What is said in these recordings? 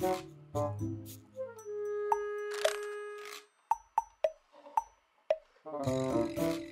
Thank you.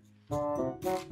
Thank